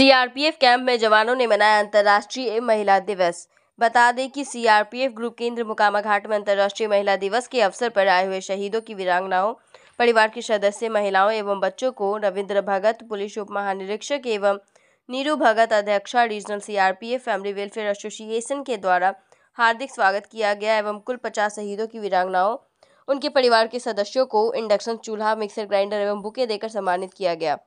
CRPF camp में जवानों ने मनाया अंतर्राष्ट्रीय महिला दिवस। बता दें कि सीआरपीएफ ग्रुप केंद्र मुकामा घाट में अंतर्राष्ट्रीय महिला दिवस के अवसर पर आए हुए शहीदों की वीरांगनाओं, परिवार के सदस्य, महिलाओं एवं बच्चों को रविंद्र भगत, पुलिस उप महानिरीक्षक एवं नीरू भगत अध्यक्षा, regional CRPF, family welfare association के द्वारा हार्दिक स्वागत किया गया एवं कुल पचास शहीदों की वीरांगनाओं, उनके परिवार के सदस्यों को इंडक्शन चूल्हा, मिक्सर ग्राइंडर एवं बुके देकर सम्मानित किया गया।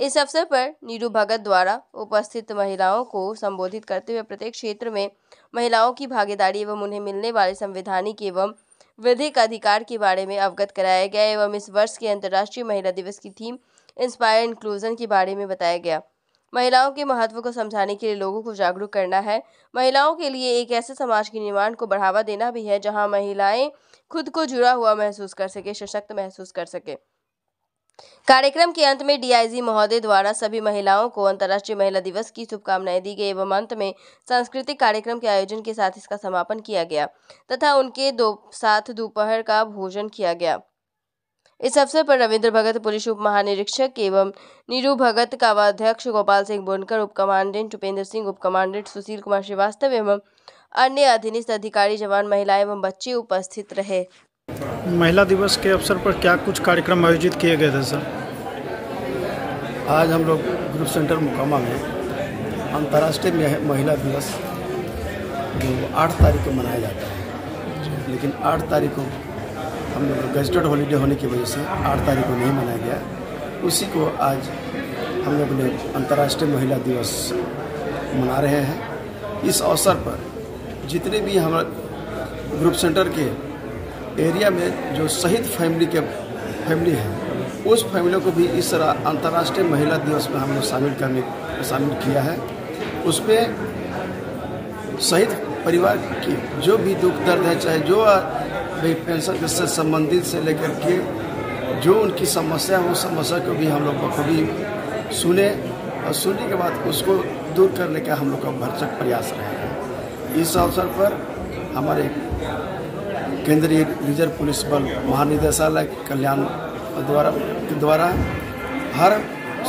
इस अवसर पर नीरू भगत द्वारा उपस्थित महिलाओं को संबोधित करते हुए प्रत्येक क्षेत्र में महिलाओं की भागीदारी एवं उन्हें मिलने वाले संवैधानिक एवं विधिक अधिकार के बारे में अवगत कराया गया एवं इस वर्ष के अंतर्राष्ट्रीय महिला दिवस की थीम इंस्पायर इंक्लूजन के बारे में बताया गया। महिलाओं के महत्व को समझाने के लिए लोगों को जागरूक करना है। महिलाओं के लिए एक ऐसे समाज के निर्माण को बढ़ावा देना भी है जहाँ महिलाएँ खुद को जुड़ा हुआ महसूस कर सके, सशक्त महसूस कर सके। कार्यक्रम के अंत में डीआईजी महोदय द्वारा सभी महिलाओं को अंतर्राष्ट्रीय महिला दिवस की शुभकामनाएँ दी गई एवं अंत में सांस्कृतिक कार्यक्रम के आयोजन के साथ इसका समापन किया गया तथा उनके दो साथ दोपहर का भोजन किया गया। इस अवसर पर रविंद्र भगत, पुलिस उप महानिरीक्षक एवं नीरू भगत कावाध्यक्ष गोपाल सिंह बोनकर, उप कमांडेंट उपेंद्र सिंह, उप कमांडेंट सुशील कुमार श्रीवास्तव एवं अन्य अधीनस्थ अधिकारी, जवान महिलाएँ एवं बच्चे उपस्थित रहे। महिला दिवस के अवसर पर क्या कुछ कार्यक्रम आयोजित किए गए थे, सर? आज हम लोग ग्रुप सेंटर मुकामा में अंतर्राष्ट्रीय महिला दिवस जो आठ तारीख को मनाया जाता है। लेकिन आठ तारीख को हम लोग गजटेड हॉलीडे होने की वजह से आठ तारीख को नहीं मनाया गया। उसी को आज हम लोग ने अंतर्राष्ट्रीय महिला दिवस मना रहे हैं। इस अवसर पर जितने भी हमारे ग्रुप सेंटर के एरिया में जो शहीद फैमिली के फैमिली है, उस फैमिली को भी इस तरह अंतर्राष्ट्रीय महिला दिवस में हमने शामिल करने, शामिल किया है। उसमें शहीद परिवार की जो भी दुख, दर्द है, चाहे जो भी पेंशन से संबंधित से लेकर के जो उनकी समस्या है, उस समस्या को भी हम लोग बखूबी सुने और सुनने के बाद उसको दूर करने का हम लोग का भरचक प्रयास रहेगा इस अवसर पर हमारे केंद्रीय रिज़र्व पुलिस बल महानिदेशालय कल्याण द्वारा द्वारा हर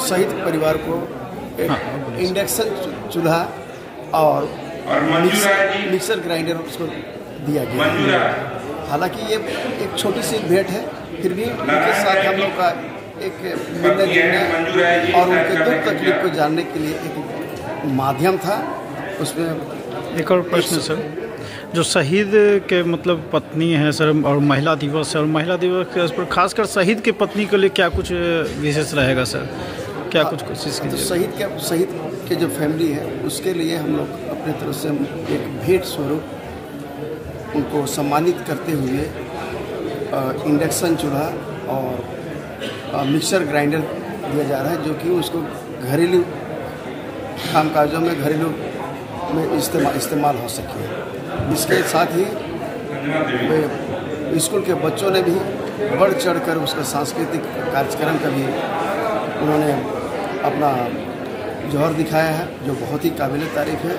शहीद परिवार को इंडक्शन चूल्हा और मिक्सर ग्राइंडर उसको दिया गया हालाँकि ये एक छोटी सी भेंट है फिर भी उनके साथ हम लोग का एक मिलने जुलने और उनके दुख तकलीफ़ को जानने के लिए एक माध्यम था। उसमें एक और प्रश्न सर। जो शहीद के मतलब पत्नी है सर और महिला दिवस है और महिला दिवस के पर खासकर शहीद के पत्नी के लिए क्या कुछ विशेष रहेगा सर? क्या कुछ कोशिश की तो शहीद के शहीद के जो फैमिली है उसके लिए हम लोग अपने तरफ़ से एक भेंट स्वरूप उनको सम्मानित करते हुए इंडक्शन चूल्हा और मिक्सर ग्राइंडर दिया जा रहा है जो कि उसको घरेलू कामकाजों में घरेलू में इस्तेमाल इस्तेमाल हो सके। इसके साथ ही स्कूल के बच्चों ने भी बढ़ चढ़ कर उसका सांस्कृतिक कार्यक्रम का भी उन्होंने अपना जौहर दिखाया है जो बहुत ही काबिल तारीफ़ है।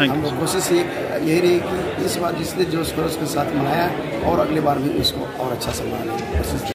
हम लोग कोशिश यही रही कि इस बार जिसने जोश खरोश के साथ मनाया और अगली बार भी इसको और अच्छा से मनाने की कोशिश